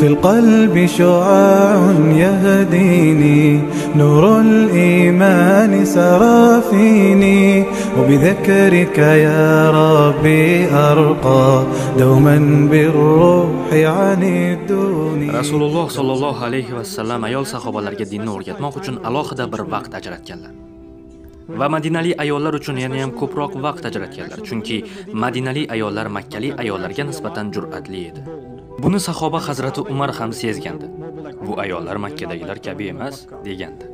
في القلب شعاع يهديني نور الإيمان سرى فيني وبذكرك يا ربي أرقى دوما بالروح عن الدنيا rasululloh sollallohu alayhi vasallam ayol sahobalarga dinni o'rgatmoq uchun alohida bir vaqt ajratganlar va madinali ayollar uchun yana ham ko'proq vaqt ajratganlar chunki madinali ayollar makkali ayollarga nisbatan jur'atli edi Buni sahoba hazrati umar ham sezgandi. Bu ayollar makkadagilar kabi emas degandi.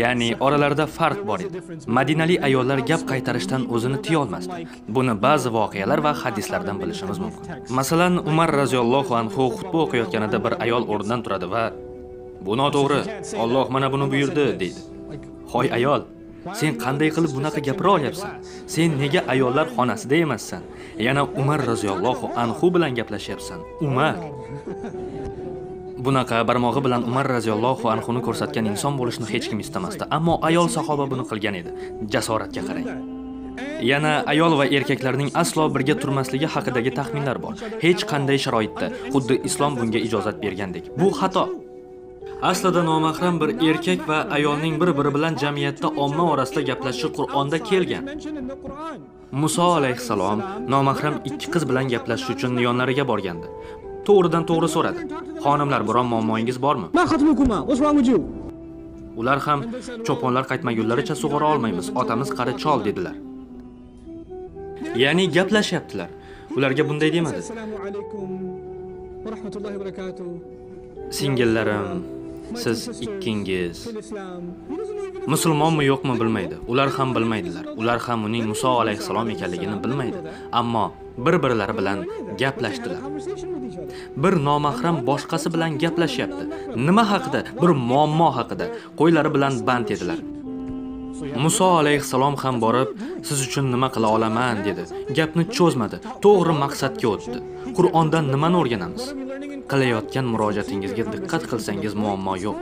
Ya'ni oralarida farq bor edi. Madinali ayollar gap qaytarishdan o'zini tiya olmasdi. buni ba'zi voqealar va hadislardan bilishimiz mumkin. Masalan umar raziyallohu anhu xutba o'qiyotganida bir ayol o'rnidan turadi va bu noto'g'ri Alloh mana buni buyurdi deydi. Hoy ayol sen qanday qilib bunaqa gapira olyapsan sen nega ayollar xonasida emassan? Yana umar roziyallohu anhu bilan gaplashyapsan umar. Bunaqa barmog'i bilan umar roziyallohu anhuni ko'rsatgan inson bo'lishni hech kim istamasdi. Ammo ayol sahoba buni qilgan edi. Jasoratga qarang. Yana ayol va erkaklarning aslo birga turmasligi haqidagi taxminlar bor. Hech qanday sharoitda xuddi islom bunga ijozat bergandek. Bu xato. aslida nomahram bir erkak va ayolning bir biri bilan jamiyatda omma orasida gaplashishi qur'onda kelgan. Muso alayhissalom nomahram ikki qiz bilan gaplashish uchun yonlariga borgandi. To'g'ridan to'g'ri so'radi. Xonimlar biron muammoingiz bormi? Ular ham cho'ponlar qaytmagunlaricha sug'ora olmaymiz otamiz qari chol dedilar. Ya'ni gaplashyaptilar. Ularga bunday demadi. Assalomu alaykum. Rahmatullohi va barakotuh. singillarim siz ikkingiz. Musulmonmi yo'qmi bilmaydi. Ular ham bilmaydilar. Ular ham uning muso alayhissalom ekanligini bilmaydi. Ammo bir birlari bilan gaplashdilar. Bir nomahram boshqasi bilan gaplashyapti. Nima haqida? Bir muammo haqida. Qo'ylari bilan band edilar. Muso alayhissalom ham borib, siz uchun nima qila olaman? dedi. Gapni cho'zmadi, to'g'ri maqsadga o'tdi. Qur'ondan nimani o'rganamiz? Qilayotgan murojaatingizga diqqat qilsangiz muammo yo'q.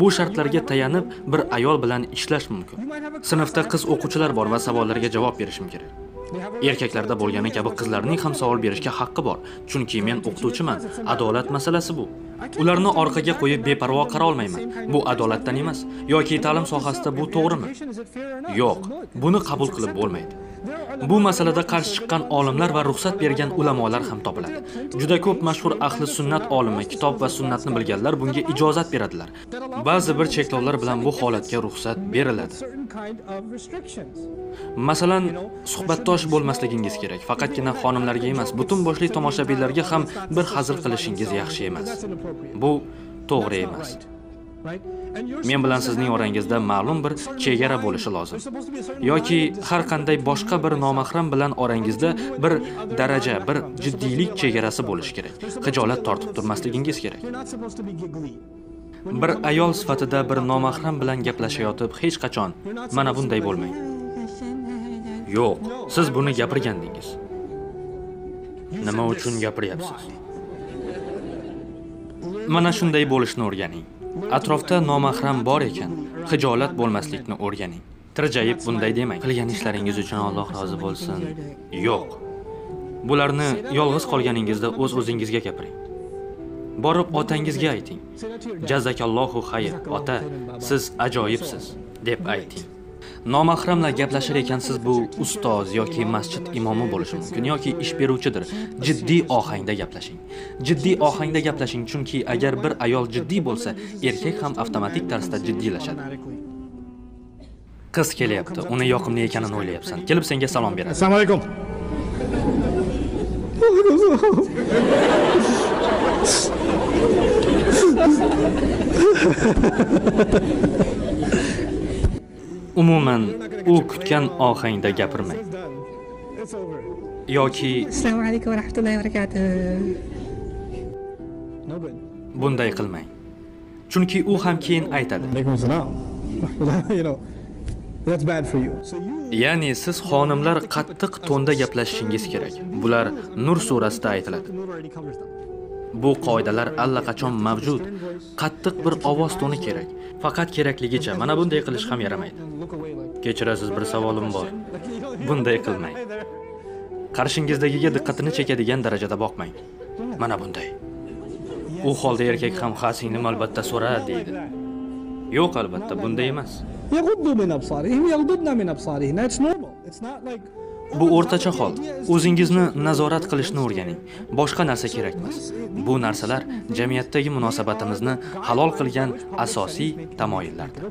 Bu shartlarga tayanib bir ayol bilan ishlash mumkin. Sinfda qiz o'quvchilar bor va savollarga javob berishim kerak. Erkaklarda bo'lgani kabi qizlarning ham savol berishga haqqi bor chunki men o'qituvchiman. Adolat masalasi bu. Ularni orqaga qo'yib beparvo qarolmayman bu adolatdan emas yoki ta'lim sohasida bu to'g'rimi? Yo'q buni qabul qilib bo'lmaydi. Bu masalada qarshi chiqqan olimlar va ruxsat bergan ulamolar ham topiladi. Juda ko'p mashhur ahli sunnat olimi kitob va sunnatni bilganlar bunga ijozat beradilar. Ba'zi bir cheklovlar bilan bu holatga ruxsat beriladi. Masalan suhbatdosh bo'lmasligingiz kerak. Faqatgina xonimlarga emas butun boshli tomoshabinlarga ham bir hazil qilishingiz yaxshi emas. Bu to'g'ri emas. right men bilan sizning orangizda ma'lum bir chegara bo'lishi lozim. Yoki har qanday boshqa bir nomahram bilan orangizda bir daraja bir jiddiylik chegarasi bo'lishi kerak. Xijolat tortib turmasligingiz kerak. Bir ayol sifatida bir nomahram bilan gaplashayotib hech qachon mana bunday bo'lmang. Yo'q siz buni gapirgandingiz. Nima uchun gapiryapsiz? Mana shunday bo'lishni o'rganing. Atrofda nomahram bor ekan. Hijolat bo'lmaslikni o'rganing. Tirjayib bunday demang. Qilgan ishlaringiz uchun alloh rozi bo'lsin. Yo'q. Bularni yolg'iz qolganingizda o'z o'zingizga gapiring. Borib otangizga ayting. Jazakallohu xayr ota. Siz ajoyibsiz deb ayting. Nomahramlar gaplashar ekansiz bu ustoz yoki masjid imomi bo'lishi mumkin yoki ish beruvchidir. Jiddiy ohangda gaplashing. Jiddiy ohangda gaplashing chunki agar bir ayol jiddiy bo'lsa erkak ham avtomatik tarzda jiddiylashadi. Qiz kelyapti uni yoqimli ekanini o'ylayapsan. Kelib senga salom beradi. Assalomu alaykum. umuman u kutgan ohangda gapirmang yoki assalomu alaykum va rahmatullohi va barakatuh. bunday qilmang. Chunki u ham keyin aytadi. Ya'ni siz xonimlar qattiq tonda gaplashishingiz kerak. Bular nur surasida aytiladi. Bu qoidalar allaqachon mavjud. Qattiq bir ovoz toni kerak. Faqat kerakligicha mana bunday qilish ham yaramaydi. Kechirasiz bir savolim bor. Bunday qilmang. Qarshingizdagiga diqqatini chekadigan darajada boqmang. Mana bunday. U holda erkak ham ha singlim albatta so'ra deydi. Yo'q albatta bunday emas. Bu o'rtacha hol. O'zingizni nazorat qilishni o'rganing. Boshqa narsa kerak emas. Bu narsalar jamiyatdagi munosabatimizni halol qilgan asosiy tamoyillardir.